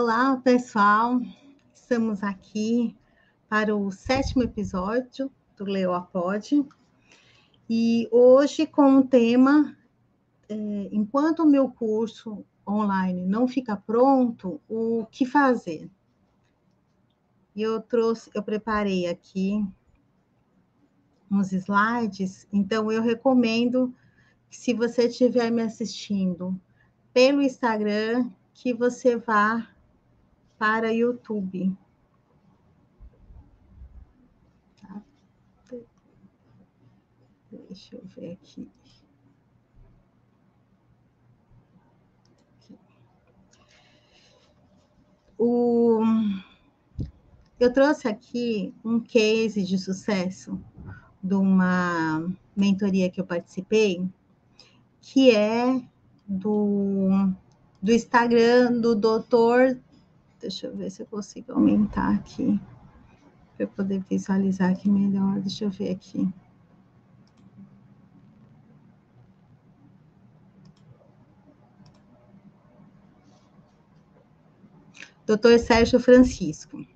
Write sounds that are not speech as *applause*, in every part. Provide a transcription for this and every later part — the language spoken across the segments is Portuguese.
Olá, pessoal. Estamos aqui para o sétimo episódio do Leopod. E hoje com o tema é, enquanto o meu curso online não fica pronto, o que fazer? E eu trouxe, eu preparei aqui uns slides, então eu recomendo que se você estiver me assistindo pelo Instagram, que você vá para YouTube. Tá? Deixa eu ver aqui. O... Eu trouxe aqui um case de sucesso de uma mentoria que eu participei, que é do, do Instagram do doutor. Deixa eu ver se eu consigo aumentar aqui, para eu poder visualizar aqui melhor. Deixa eu ver aqui. Doutor Sérgio Francisco.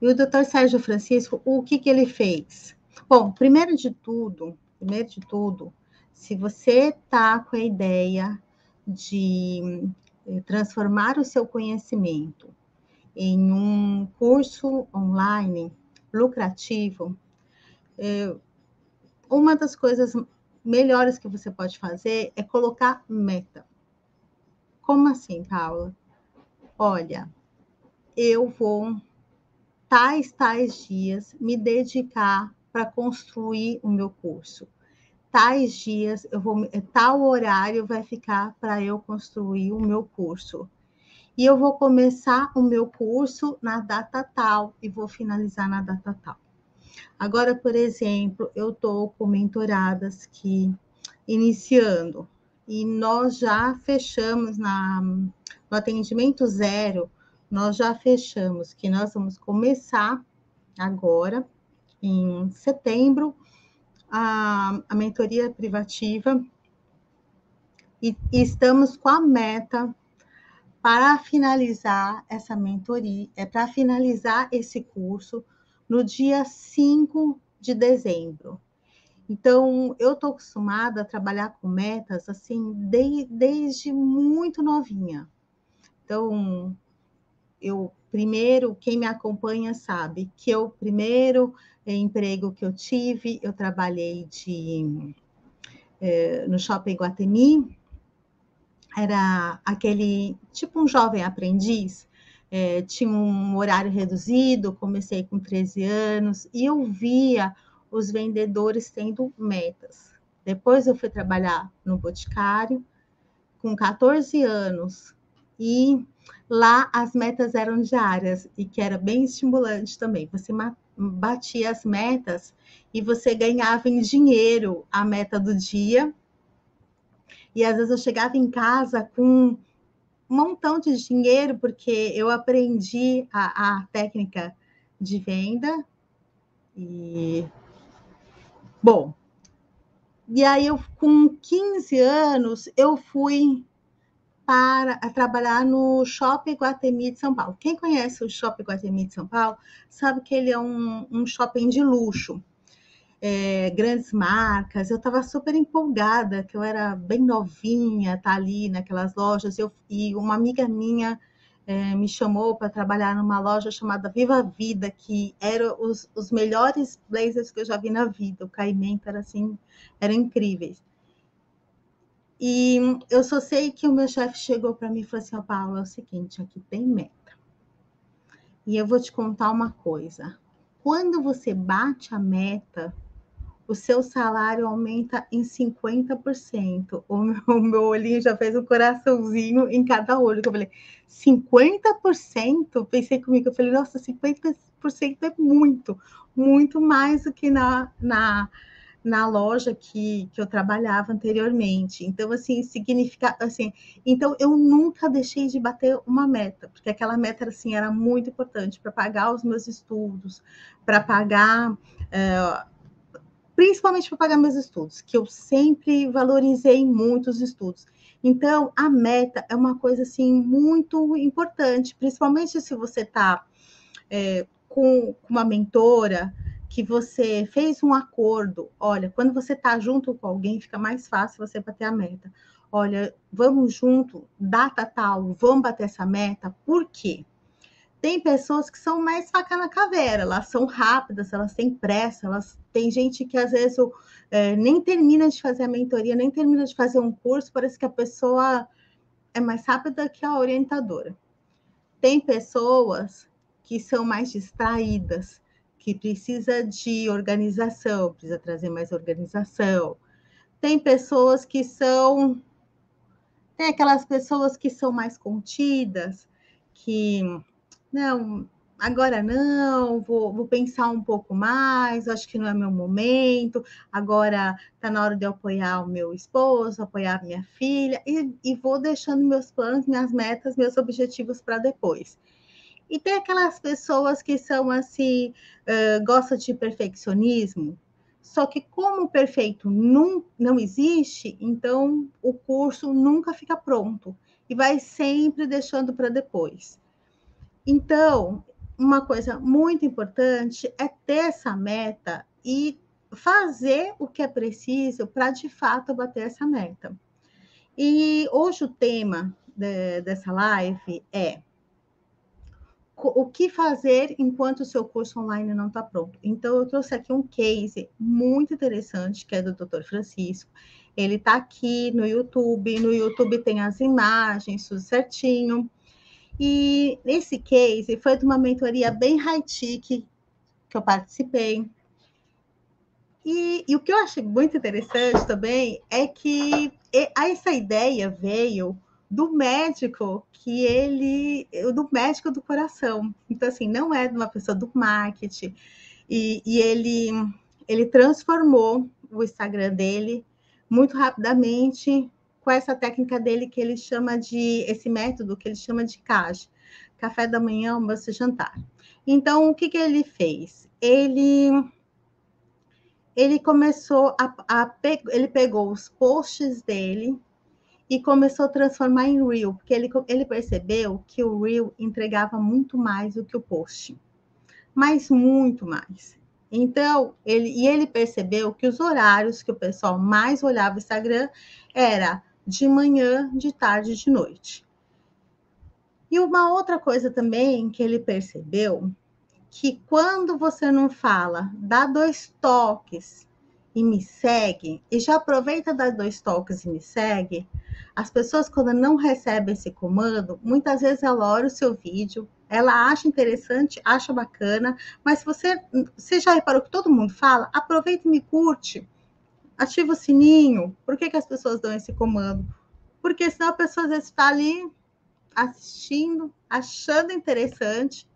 E o doutor Sérgio Francisco, o que, que ele fez? Bom, primeiro de tudo, primeiro de tudo, se você está com a ideia de transformar o seu conhecimento em um curso online lucrativo, eh, uma das coisas melhores que você pode fazer é colocar meta. Como assim, Paula? Olha, eu vou tais, tais dias me dedicar para construir o meu curso. Tais dias, eu vou, tal horário vai ficar para eu construir o meu curso. E eu vou começar o meu curso na data tal e vou finalizar na data tal. Agora, por exemplo, eu estou com mentoradas que iniciando e nós já fechamos na, no atendimento zero nós já fechamos que nós vamos começar agora, em setembro, a, a mentoria privativa e, e estamos com a meta para finalizar essa mentoria, é para finalizar esse curso no dia 5 de dezembro. Então, eu estou acostumada a trabalhar com metas assim de, desde muito novinha. Então, eu primeiro, quem me acompanha sabe que eu primeiro emprego que eu tive, eu trabalhei de é, no shopping Guatemi, era aquele tipo um jovem aprendiz, é, tinha um horário reduzido, comecei com 13 anos e eu via os vendedores tendo metas. Depois eu fui trabalhar no Boticário, com 14 anos, e lá as metas eram diárias e que era bem estimulante também. Você batia as metas e você ganhava em dinheiro a meta do dia. E às vezes eu chegava em casa com um montão de dinheiro, porque eu aprendi a, a técnica de venda. E, bom, e aí eu, com 15 anos, eu fui para trabalhar no Shopping Guatemi de São Paulo. Quem conhece o Shopping Guatemi de São Paulo sabe que ele é um, um shopping de luxo, é, grandes marcas. Eu estava super empolgada, que eu era bem novinha, tá ali naquelas lojas. Eu, e uma amiga minha é, me chamou para trabalhar numa loja chamada Viva Vida, que eram os, os melhores blazers que eu já vi na vida. O caimento era assim, eram incríveis. E eu só sei que o meu chefe chegou para mim e falou assim: oh, Paulo, é o seguinte, aqui tem meta. E eu vou te contar uma coisa. Quando você bate a meta, o seu salário aumenta em 50%. O meu, *laughs* o meu olhinho já fez um coraçãozinho em cada olho. Eu falei, 50%? Pensei comigo, eu falei, nossa, 50% é muito, muito mais do que na, na na loja que, que eu trabalhava anteriormente. Então, assim, significa assim, então eu nunca deixei de bater uma meta, porque aquela meta assim era muito importante para pagar os meus estudos, para pagar é, principalmente para pagar meus estudos, que eu sempre valorizei muito os estudos. Então, a meta é uma coisa assim muito importante, principalmente se você está é, com uma mentora que você fez um acordo. Olha, quando você está junto com alguém, fica mais fácil você bater a meta. Olha, vamos junto, data tal, vamos bater essa meta. Por quê? Tem pessoas que são mais faca na caveira, elas são rápidas, elas têm pressa, elas tem gente que às vezes é, nem termina de fazer a mentoria, nem termina de fazer um curso, parece que a pessoa é mais rápida que a orientadora. Tem pessoas que são mais distraídas, que precisa de organização, precisa trazer mais organização. Tem pessoas que são tem aquelas pessoas que são mais contidas, que não, agora não, vou, vou, pensar um pouco mais, acho que não é meu momento, agora está na hora de eu apoiar o meu esposo, apoiar minha filha, e, e vou deixando meus planos, minhas metas, meus objetivos para depois. E tem aquelas pessoas que são assim, uh, gostam de perfeccionismo, só que como o perfeito não, não existe, então o curso nunca fica pronto e vai sempre deixando para depois. Então, uma coisa muito importante é ter essa meta e fazer o que é preciso para de fato bater essa meta. E hoje o tema de, dessa live é o que fazer enquanto o seu curso online não está pronto. Então, eu trouxe aqui um case muito interessante, que é do Dr. Francisco. Ele está aqui no YouTube, no YouTube tem as imagens, tudo certinho. E esse case foi de uma mentoria bem high-tech que eu participei. E, e, o que eu achei muito interessante também é que essa ideia veio do médico que ele, do médico do coração. Então, assim, não é de uma pessoa do marketing. E, e ele, ele transformou o Instagram dele muito rapidamente com essa técnica dele que ele chama de, esse método que ele chama de CAJ, café da manhã, almoço jantar. Então, o que, que ele fez? Ele ele começou a, a ele pegou os posts dele e começou a transformar em Reel, porque ele, ele percebeu que o Reel entregava muito mais do que o post, mas muito mais. Então, ele, e ele percebeu que os horários que o pessoal mais olhava o Instagram era de manhã, de tarde e de noite. E uma outra coisa também que ele percebeu, que quando você não fala, dá dois toques e me segue, e já aproveita dar dois toques e me segue, as pessoas, quando não recebem esse comando, muitas vezes ela olha o seu vídeo, ela acha interessante, acha bacana, mas se você, você já reparou que todo mundo fala, aproveita e me curte ativa o sininho. Por que, que as pessoas dão esse comando? Porque senão a pessoa às vezes está ali assistindo, achando interessante,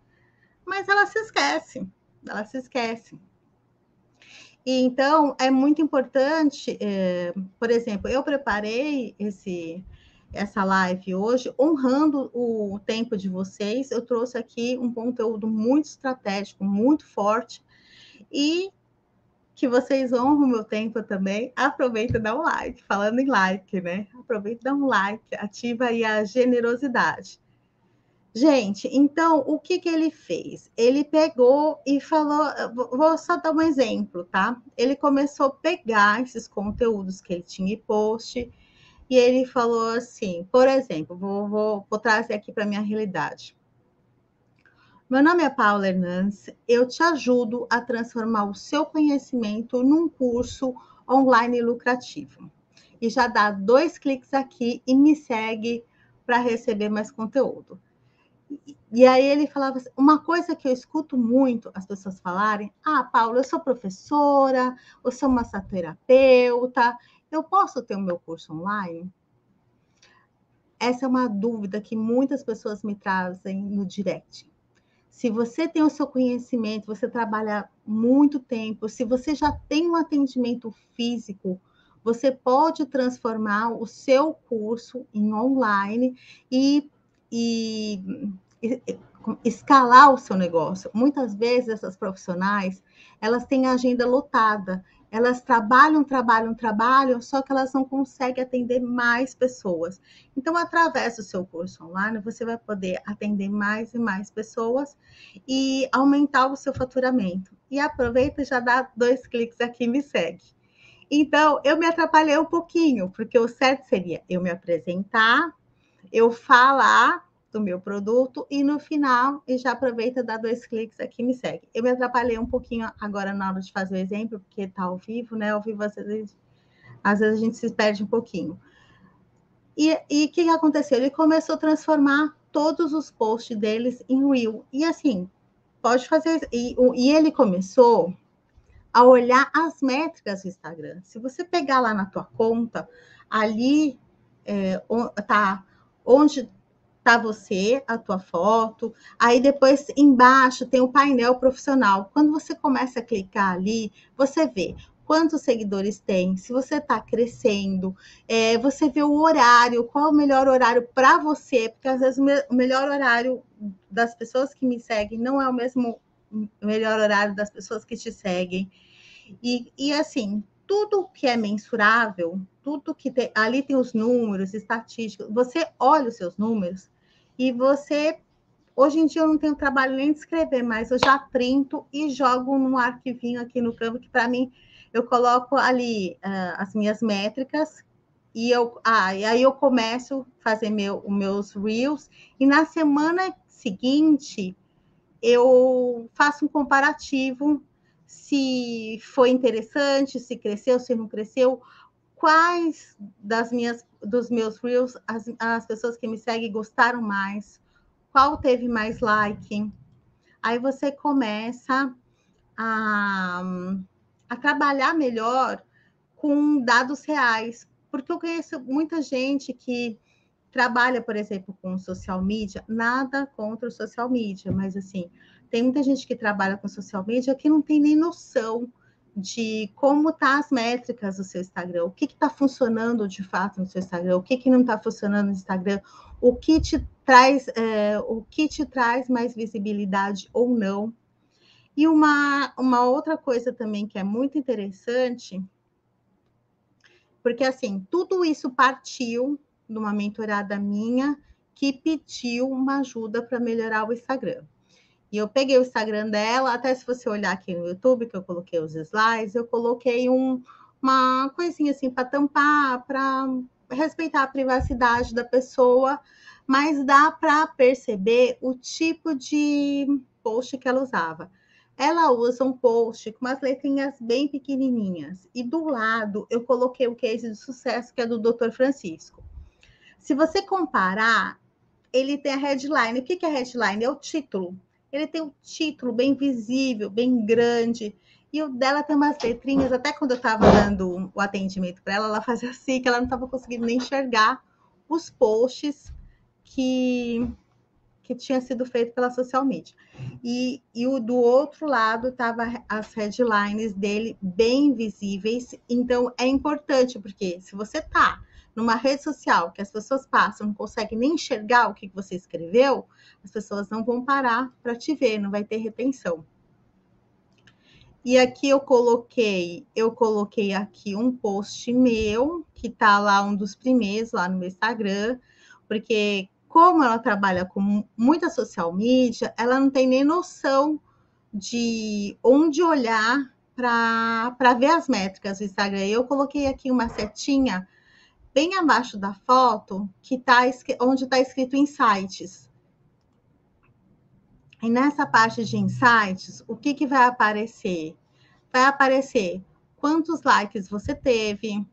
mas ela se esquece, ela se esquece. E, então, é muito importante, é, por exemplo, eu preparei esse, essa live hoje, honrando o tempo de vocês. Eu trouxe aqui um conteúdo muito estratégico, muito forte, e que vocês honram o meu tempo também. Aproveita e dá um like, falando em like, né? Aproveita e dá um like, ativa aí a generosidade. Gente, então, o que, que ele fez? Ele pegou e falou, vou só dar um exemplo, tá? Ele começou a pegar esses conteúdos que ele tinha em post, e ele falou assim, por exemplo, vou, vou, vou trazer aqui para minha realidade. Meu nome é Paula Hernandes. Eu te ajudo a transformar o seu conhecimento num curso online lucrativo. E já dá dois cliques aqui e me segue para receber mais conteúdo. E aí ele falava assim, uma coisa que eu escuto muito as pessoas falarem: "Ah, Paula, eu sou professora, eu sou massoterapeuta, eu posso ter o meu curso online?" Essa é uma dúvida que muitas pessoas me trazem no direct. Se você tem o seu conhecimento, você trabalha muito tempo, se você já tem um atendimento físico, você pode transformar o seu curso em online e, e, e escalar o seu negócio. Muitas vezes essas profissionais, elas têm a agenda lotada elas trabalham, trabalham, trabalham, só que elas não conseguem atender mais pessoas. Então, através do seu curso online, você vai poder atender mais e mais pessoas e aumentar o seu faturamento. E aproveita e já dá dois cliques aqui e me segue. Então, eu me atrapalhei um pouquinho, porque o certo seria eu me apresentar, eu falar do meu produto e no final, e já aproveita, dá dois cliques aqui e me segue. Eu me atrapalhei um pouquinho agora na hora de fazer o exemplo, porque está ao vivo, né? Ao vivo, às vezes, às vezes a gente se perde um pouquinho. E o que, que aconteceu? Ele começou a transformar todos os posts deles em Reel. E assim, pode fazer. E, e ele começou a olhar as métricas do Instagram. Se você pegar lá na tua conta, ali é, tá onde tá você, a tua foto. Aí depois embaixo tem o painel profissional. Quando você começa a clicar ali, você vê quantos seguidores tem, se você está crescendo, é, você vê o horário, qual o melhor horário para você, porque às vezes o melhor horário das pessoas que me seguem não é o mesmo melhor horário das pessoas que te seguem. E, e assim, tudo que é mensurável, tudo que tem, ali tem os números, estatísticos, você olha os seus números, e você. Hoje em dia eu não tenho trabalho nem de escrever, mas eu já printo e jogo num arquivinho aqui no Canva, que para mim eu coloco ali uh, as minhas métricas e eu ah, e aí eu começo a fazer meu, os meus reels e na semana seguinte eu faço um comparativo se foi interessante, se cresceu, se não cresceu, quais das minhas dos meus reels as, as pessoas que me seguem gostaram mais, qual teve mais like. Aí você começa a, a trabalhar melhor com dados reais, porque eu conheço muita gente que trabalha, por exemplo, com social media, nada contra o social media, mas assim, tem muita gente que trabalha com social media que não tem nem noção de como tá as métricas do seu Instagram, o que está funcionando de fato no seu Instagram, o que, que não está funcionando no Instagram, o que te traz, é, o que te traz mais visibilidade ou não. E uma, uma outra coisa também que é muito interessante, porque assim, tudo isso partiu de uma mentorada minha que pediu uma ajuda para melhorar o Instagram. E eu peguei o Instagram dela, até se você olhar aqui no YouTube, que eu coloquei os slides, eu coloquei um, uma coisinha assim para tampar, para respeitar a privacidade da pessoa, mas dá para perceber o tipo de post que ela usava. Ela usa um post com umas letrinhas bem pequenininhas. E do lado eu coloquei o case de sucesso que é do Dr. Francisco. Se você comparar, ele tem a headline. O que é headline? É o título ele tem um título bem visível, bem grande. E o dela tem umas letrinhas, até quando eu estava dando o atendimento para ela, ela fazia assim, que ela não estava conseguindo nem enxergar os posts que, que tinha sido feito pela social media. E, e o do outro lado estava as headlines dele bem visíveis. Então é importante, porque se você está numa rede social que as pessoas passam, não conseguem nem enxergar o que você escreveu, as pessoas não vão parar para te ver, não vai ter retenção. E aqui eu coloquei, eu coloquei aqui um post meu, que tá lá um dos primeiros lá no meu Instagram, porque como ela trabalha com muita social media, ela não tem nem noção de onde olhar para ver as métricas do Instagram. Eu coloquei aqui uma setinha bem abaixo da foto, que tá, onde está escrito insights. E nessa parte de insights, o que, que vai aparecer? Vai aparecer quantos likes você teve,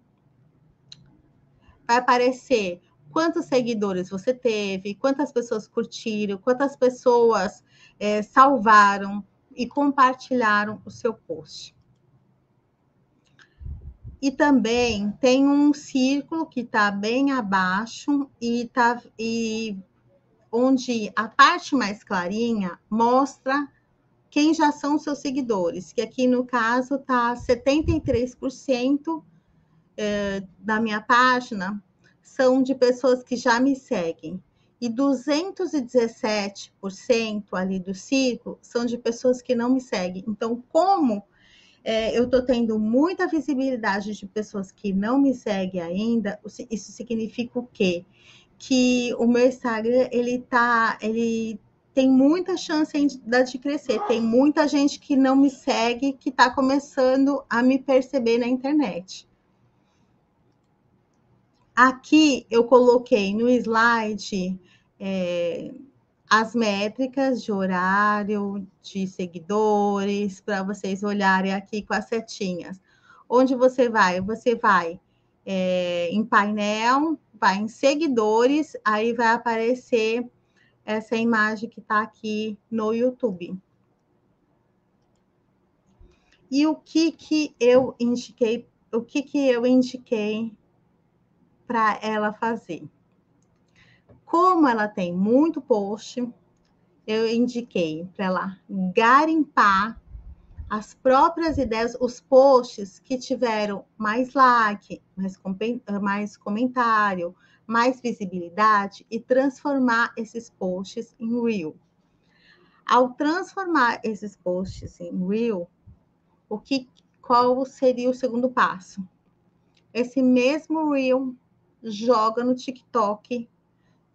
vai aparecer quantos seguidores você teve, quantas pessoas curtiram, quantas pessoas é, salvaram e compartilharam o seu post. E também tem um círculo que está bem abaixo e, tá, e onde a parte mais clarinha mostra quem já são seus seguidores, que aqui no caso está 73% é, da minha página são de pessoas que já me seguem. E 217% ali do círculo são de pessoas que não me seguem. Então, como é, eu estou tendo muita visibilidade de pessoas que não me seguem ainda, isso significa o quê? Que o meu Instagram, ele tá, ele tem muita chance ainda de crescer. Tem muita gente que não me segue, que está começando a me perceber na internet. Aqui eu coloquei no slide é, as métricas de horário, de seguidores, para vocês olharem aqui com as setinhas. Onde você vai? Você vai é, em painel, vai em seguidores, aí vai aparecer essa imagem que está aqui no YouTube. E o que que eu indiquei, o que que eu indiquei para ela fazer? Como ela tem muito post, eu indiquei para ela garimpar as próprias ideias, os posts que tiveram mais like, mais, mais comentário, mais visibilidade e transformar esses posts em Reel. Ao transformar esses posts em Reel, o que, qual seria o segundo passo? Esse mesmo Reel joga no TikTok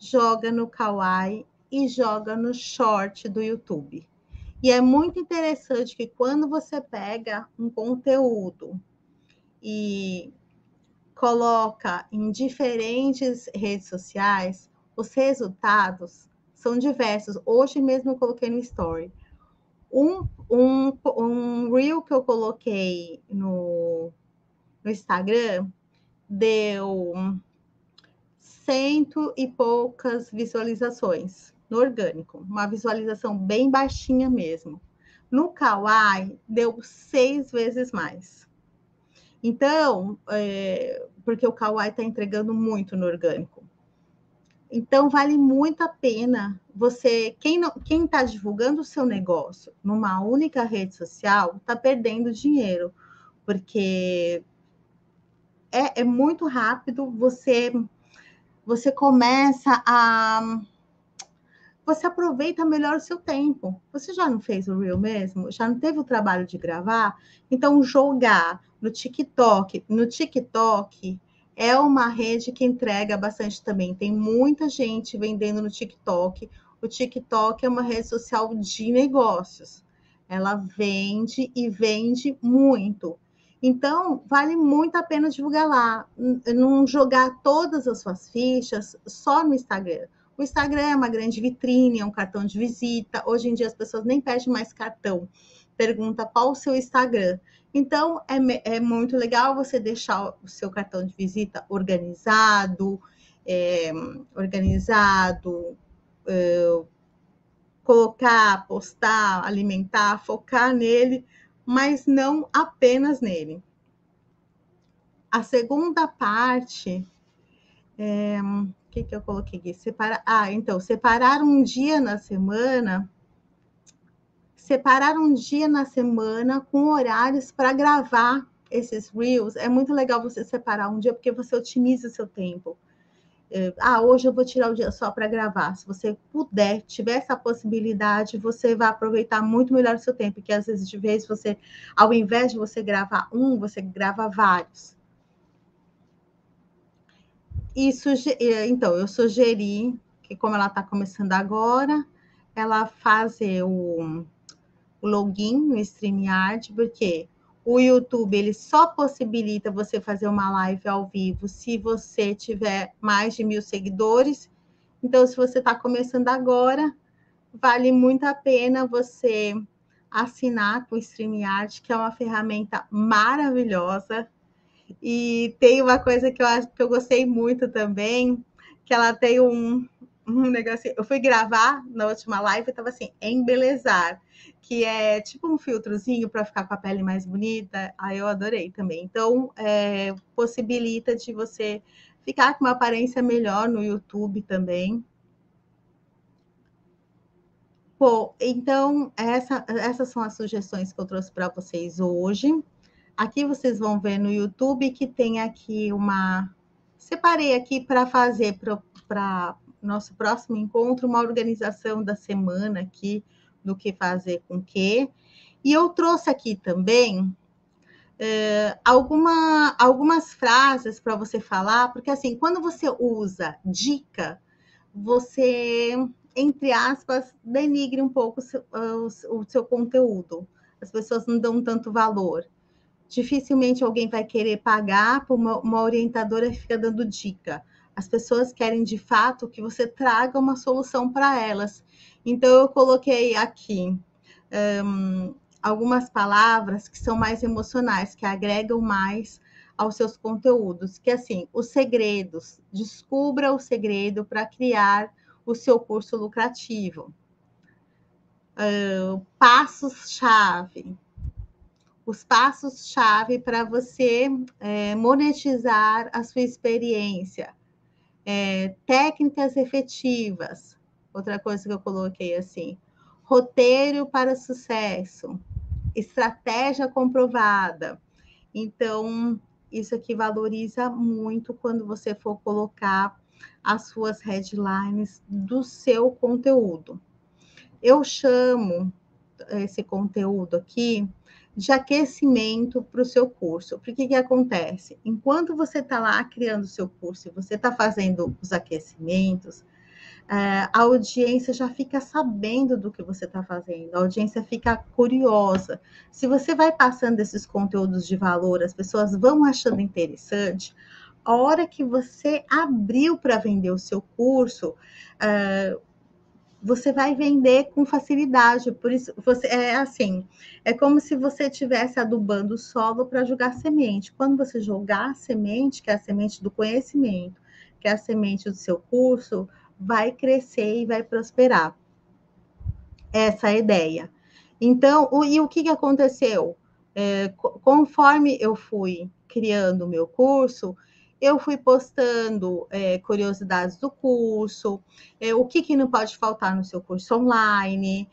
joga no Kawaii e joga no short do YouTube. E é muito interessante que quando você pega um conteúdo e coloca em diferentes redes sociais, os resultados são diversos. Hoje mesmo eu coloquei no Story. Um, um, um Reel que eu coloquei no, no Instagram deu cento e poucas visualizações no orgânico, uma visualização bem baixinha mesmo. No Kawaii, deu seis vezes mais. Então, é, porque o Kawaii está entregando muito no orgânico. Então, vale muito a pena você, quem está divulgando o seu negócio numa única rede social, está perdendo dinheiro, porque é, é muito rápido você você começa a. Você aproveita melhor o seu tempo. Você já não fez o Reel mesmo? Já não teve o trabalho de gravar? Então, jogar no TikTok. No TikTok é uma rede que entrega bastante também. Tem muita gente vendendo no TikTok. O TikTok é uma rede social de negócios. Ela vende e vende muito. Então, vale muito a pena divulgar lá, não jogar todas as suas fichas só no Instagram. O Instagram é uma grande vitrine, é um cartão de visita. Hoje em dia as pessoas nem pedem mais cartão. Pergunta qual o seu Instagram. Então, é, é muito legal você deixar o seu cartão de visita organizado, é, organizado, é, colocar, postar, alimentar, focar nele mas não apenas nele. A segunda parte, é, o que, que eu coloquei aqui? Separa, ah, então, separar um dia na semana, separar um dia na semana com horários para gravar esses reels. É muito legal você separar um dia, porque você otimiza o seu tempo. É, ah, hoje eu vou tirar o dia só para gravar. Se você puder, tiver essa possibilidade, você vai aproveitar muito melhor o seu tempo, porque às vezes de vez você, ao invés de você gravar um, você grava vários. E suge... então, eu sugeri que como ela está começando agora, ela fazer o, o login no StreamYard, porque o YouTube ele só possibilita você fazer uma live ao vivo se você tiver mais de mil seguidores. Então, se você está começando agora, vale muito a pena você assinar com o StreamYard, que é uma ferramenta maravilhosa. E tem uma coisa que eu que eu gostei muito também, que ela tem um, um negócio. Eu fui gravar na última live e estava assim, embelezar que é tipo um filtrozinho para ficar com a pele mais bonita. Aí eu adorei também. Então, é, possibilita de você ficar com uma aparência melhor no YouTube também. Bom, então, essa, essas são as sugestões que eu trouxe para vocês hoje. Aqui vocês vão ver no YouTube que tem aqui uma. Separei aqui para fazer para nosso próximo encontro uma organização da semana aqui do que fazer com que. E eu trouxe aqui também é, alguma, algumas frases para você falar, porque assim, quando você usa dica, você, entre aspas, denigre um pouco o seu, o seu conteúdo. As pessoas não dão tanto valor. Dificilmente alguém vai querer pagar por uma, uma orientadora que fica dando dica. As pessoas querem de fato que você traga uma solução para elas. Então, eu coloquei aqui um, algumas palavras que são mais emocionais, que agregam mais aos seus conteúdos, que assim, os segredos, descubra o segredo para criar o seu curso lucrativo. Uh, passos-chave, os passos-chave para você é, monetizar a sua experiência. É, técnicas efetivas, outra coisa que eu coloquei assim, roteiro para sucesso, estratégia comprovada. Então, isso aqui valoriza muito quando você for colocar as suas headlines do seu conteúdo. Eu chamo esse conteúdo aqui de aquecimento para o seu curso. Porque que acontece? Enquanto você está lá criando o seu curso e você está fazendo os aquecimentos, é, a audiência já fica sabendo do que você está fazendo, a audiência fica curiosa. Se você vai passando esses conteúdos de valor, as pessoas vão achando interessante. A hora que você abriu para vender o seu curso, é, você vai vender com facilidade. Por isso, você é assim, é como se você estivesse adubando o solo para jogar semente. Quando você jogar a semente, que é a semente do conhecimento, que é a semente do seu curso, vai crescer e vai prosperar. Essa é a ideia. Então, o, e o que, que aconteceu? É, conforme eu fui criando o meu curso, eu fui postando é, curiosidades do curso, é, o que, que não pode faltar no seu curso online.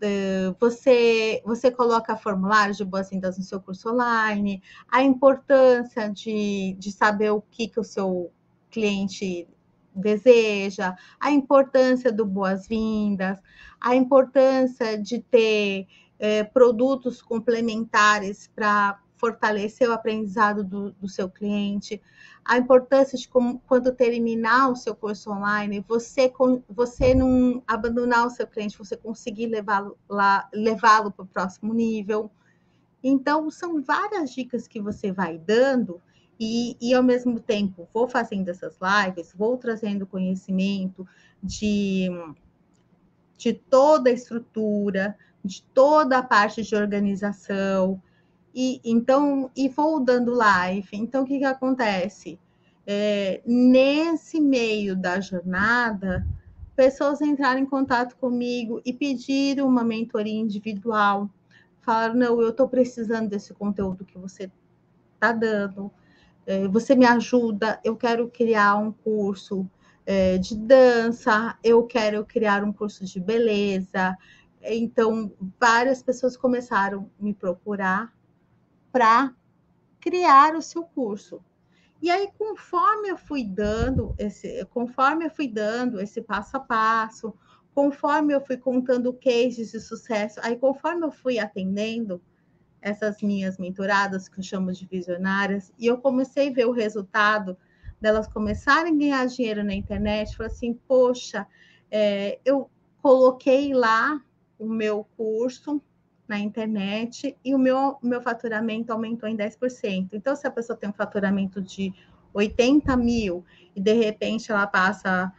É, você, você coloca formulários de boas-vindas no seu curso online, a importância de, de saber o que, que o seu cliente deseja, a importância do boas-vindas, a importância de ter é, produtos complementares para fortalecer o aprendizado do, do, seu cliente, a importância de como, quando terminar o seu curso online, você, você não abandonar o seu cliente, você conseguir levá-lo levá-lo para o próximo nível. Então, são várias dicas que você vai dando e, e, ao mesmo tempo, vou fazendo essas lives, vou trazendo conhecimento de, de toda a estrutura, de toda a parte de organização, e então e vou dando live. Então, o que, que acontece? É, nesse meio da jornada, pessoas entraram em contato comigo e pediram uma mentoria individual. Falaram, não, eu estou precisando desse conteúdo que você está dando é, você me ajuda, eu quero criar um curso é, de dança, eu quero criar um curso de beleza. Então, várias pessoas começaram a me procurar para criar o seu curso. E aí, conforme eu fui dando esse, conforme eu fui dando esse passo a passo, conforme eu fui contando cases de sucesso, aí conforme eu fui atendendo, essas minhas mentoradas, que eu chamo de visionárias, e eu comecei a ver o resultado delas começarem a ganhar dinheiro na internet. Falei assim, poxa, é, eu coloquei lá o meu curso na internet e o meu, meu faturamento aumentou em 10%. Então, se a pessoa tem um faturamento de 80 mil e de repente ela passa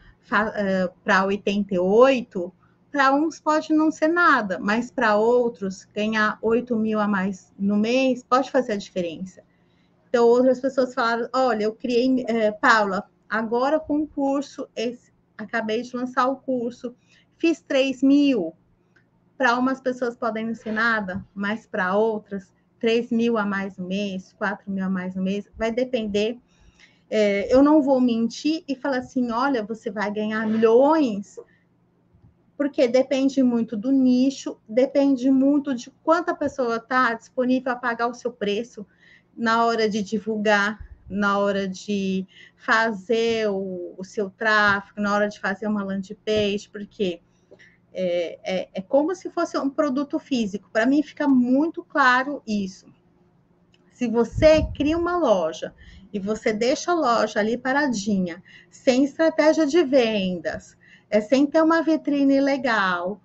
para 88, para uns pode não ser nada, mas para outros, ganhar 8 mil a mais no mês pode fazer a diferença. Então, outras pessoas falaram: olha, eu criei, é, Paula, agora com o curso, esse, acabei de lançar o curso, fiz 3 mil. Para umas pessoas podem não ser nada, mas para outras, 3 mil a mais no mês, 4 mil a mais no mês, vai depender. É, eu não vou mentir e falar assim: olha, você vai ganhar milhões porque depende muito do nicho, depende muito de quanta pessoa está disponível a pagar o seu preço na hora de divulgar, na hora de fazer o, o seu tráfego, na hora de fazer uma landing page, porque é, é, é como se fosse um produto físico. Para mim fica muito claro isso. Se você cria uma loja e você deixa a loja ali paradinha, sem estratégia de vendas, é sem ter uma vitrine legal,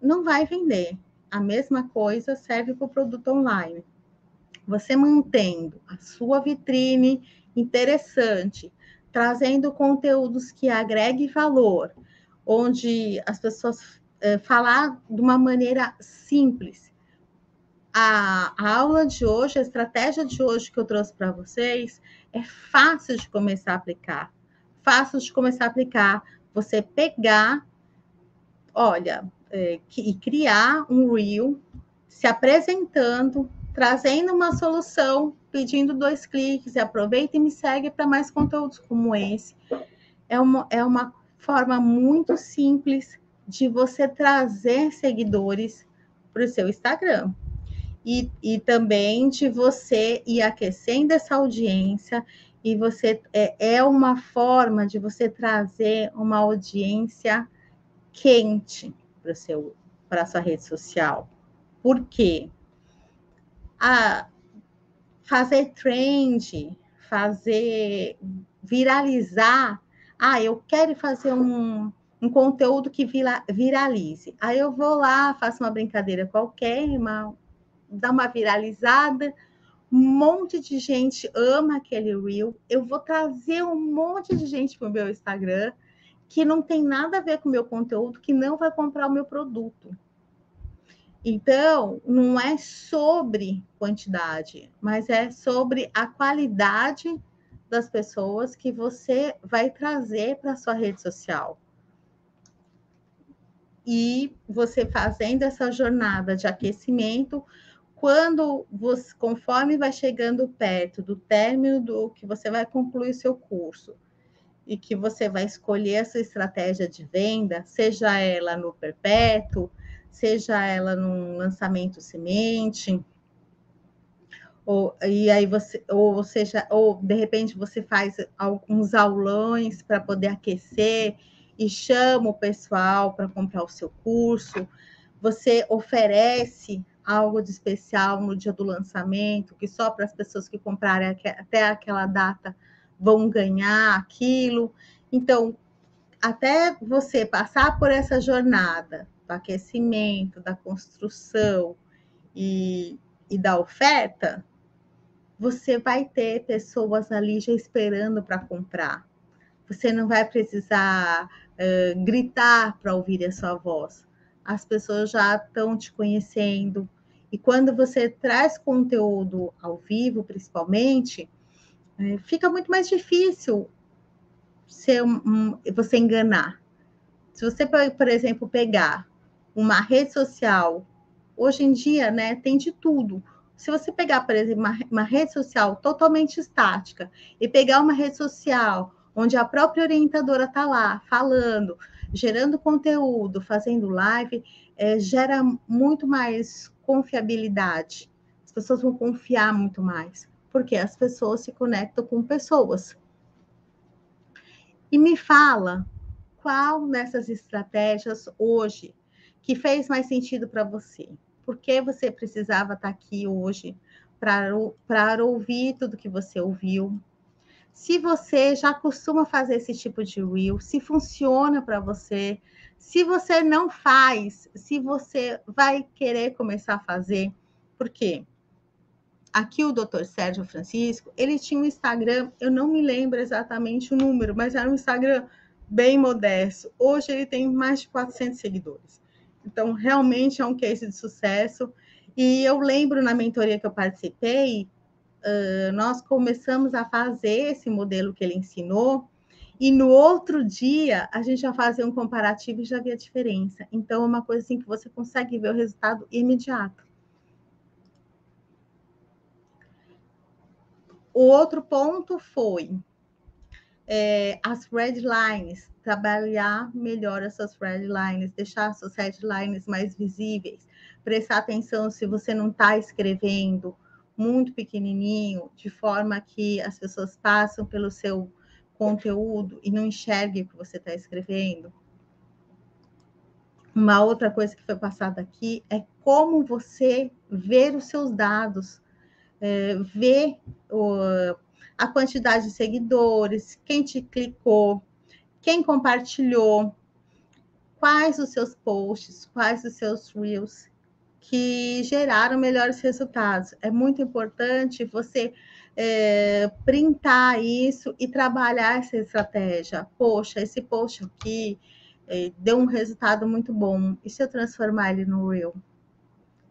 não vai vender. A mesma coisa serve para o produto online. Você mantendo a sua vitrine interessante, trazendo conteúdos que agreguem valor, onde as pessoas é, falar de uma maneira simples. A, a aula de hoje, a estratégia de hoje que eu trouxe para vocês é fácil de começar a aplicar. Fácil de começar a aplicar você pegar, olha, é, e criar um reel, se apresentando, trazendo uma solução, pedindo dois cliques, e aproveita e me segue para mais conteúdos como esse. É uma, é uma forma muito simples de você trazer seguidores para o seu Instagram. E, e também de você ir aquecendo essa audiência e você é, é uma forma de você trazer uma audiência quente para seu para sua rede social. Por quê? A fazer trend, fazer viralizar. Ah, eu quero fazer um, um conteúdo que viralize. Aí eu vou lá, faço uma brincadeira qualquer, uma, dá uma viralizada, um monte de gente ama aquele reel, eu vou trazer um monte de gente para o meu Instagram que não tem nada a ver com o meu conteúdo, que não vai comprar o meu produto. Então, não é sobre quantidade, mas é sobre a qualidade das pessoas que você vai trazer para sua rede social. E você fazendo essa jornada de aquecimento, quando você, conforme vai chegando perto do término do que você vai concluir o seu curso e que você vai escolher a sua estratégia de venda, seja ela no perpétuo, seja ela num lançamento semente, ou, e aí você, ou seja, ou de repente você faz alguns aulões para poder aquecer e chama o pessoal para comprar o seu curso, você oferece algo de especial no dia do lançamento, que só para as pessoas que comprarem até aquela data vão ganhar aquilo. Então, até você passar por essa jornada do aquecimento, da construção e, e da oferta, você vai ter pessoas ali já esperando para comprar. Você não vai precisar uh, gritar para ouvir a sua voz. As pessoas já estão te conhecendo, e quando você traz conteúdo ao vivo, principalmente, fica muito mais difícil ser um, um, você enganar. Se você, por exemplo, pegar uma rede social, hoje em dia, né, tem de tudo. Se você pegar, por exemplo, uma, uma rede social totalmente estática e pegar uma rede social onde a própria orientadora está lá falando, gerando conteúdo, fazendo live, é, gera muito mais confiabilidade. As pessoas vão confiar muito mais, porque as pessoas se conectam com pessoas. E me fala qual dessas estratégias hoje que fez mais sentido para você? Por que você precisava estar tá aqui hoje para ouvir tudo que você ouviu? Se você já costuma fazer esse tipo de reel, se funciona para você, se você não faz, se você vai querer começar a fazer, por quê? Aqui o Dr. Sérgio Francisco, ele tinha um Instagram, eu não me lembro exatamente o número, mas era um Instagram bem modesto. Hoje ele tem mais de 400 seguidores. Então, realmente é um case de sucesso. E eu lembro na mentoria que eu participei, uh, nós começamos a fazer esse modelo que ele ensinou, e no outro dia, a gente já fazia um comparativo e já via a diferença. Então, é uma coisa assim que você consegue ver o resultado imediato. O outro ponto foi é, as red lines, trabalhar melhor essas red lines, deixar red lines mais visíveis, prestar atenção se você não está escrevendo muito pequenininho, de forma que as pessoas passam pelo seu conteúdo e não enxergue o que você está escrevendo. Uma outra coisa que foi passada aqui é como você ver os seus dados, é, ver o, a quantidade de seguidores, quem te clicou, quem compartilhou, quais os seus posts, quais os seus reels que geraram melhores resultados. É muito importante você é, printar isso e trabalhar essa estratégia. Poxa, esse post aqui é, deu um resultado muito bom. E se eu transformar ele no Reel?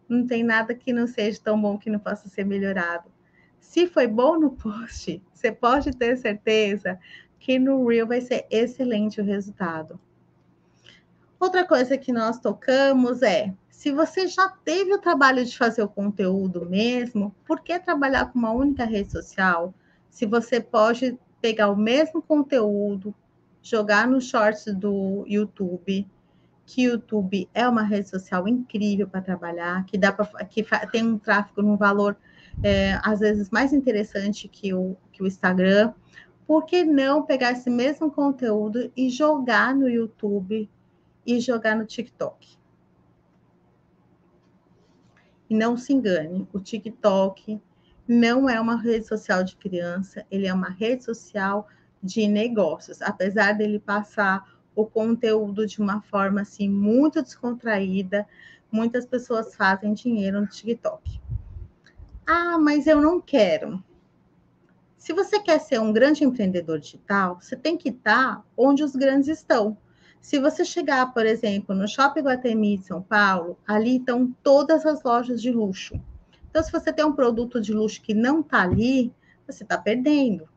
Não tem nada que não seja tão bom que não possa ser melhorado. Se foi bom no post, você pode ter certeza que no Reel vai ser excelente o resultado. Outra coisa que nós tocamos é se você já teve o trabalho de fazer o conteúdo mesmo, por que trabalhar com uma única rede social? Se você pode pegar o mesmo conteúdo, jogar no shorts do YouTube, que YouTube é uma rede social incrível para trabalhar, que dá para que tem um tráfego num valor é, às vezes mais interessante que o, que o Instagram. Por que não pegar esse mesmo conteúdo e jogar no YouTube e jogar no TikTok? E não se engane, o TikTok não é uma rede social de criança, ele é uma rede social de negócios. Apesar dele passar o conteúdo de uma forma assim muito descontraída, muitas pessoas fazem dinheiro no TikTok. Ah, mas eu não quero. Se você quer ser um grande empreendedor digital, você tem que estar onde os grandes estão. Se você chegar, por exemplo, no Shopping Guatemi de São Paulo, ali estão todas as lojas de luxo. Então, se você tem um produto de luxo que não está ali, você está perdendo.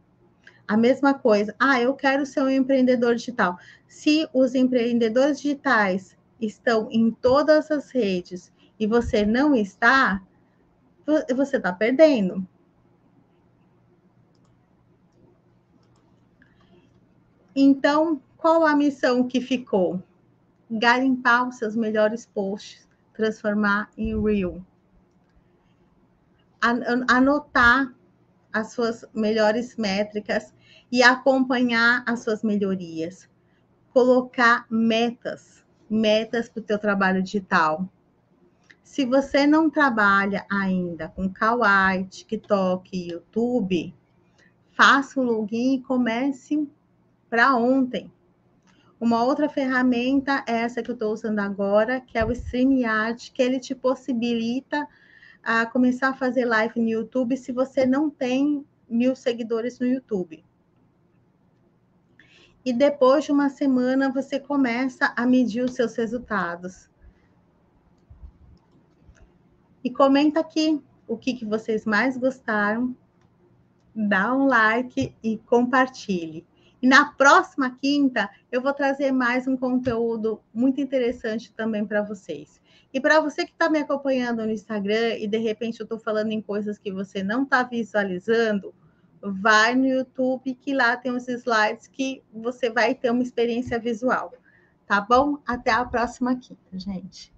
A mesma coisa, ah, eu quero ser um empreendedor digital. Se os empreendedores digitais estão em todas as redes e você não está, você está perdendo. Então, qual a missão que ficou? Garimpar os seus melhores posts, transformar em real. Anotar as suas melhores métricas e acompanhar as suas melhorias. Colocar metas, metas para o teu trabalho digital. Se você não trabalha ainda com Kawaii, TikTok YouTube, faça um login e comece para ontem. Uma outra ferramenta é essa que eu estou usando agora, que é o StreamYard, que ele te possibilita a começar a fazer live no YouTube se você não tem mil seguidores no YouTube. E depois de uma semana você começa a medir os seus resultados. E comenta aqui o que, que vocês mais gostaram, dá um like e compartilhe. E na próxima quinta, eu vou trazer mais um conteúdo muito interessante também para vocês. E para você que está me acompanhando no Instagram e de repente eu estou falando em coisas que você não está visualizando, vai no YouTube que lá tem os slides que você vai ter uma experiência visual. Tá bom? Até a próxima quinta, gente.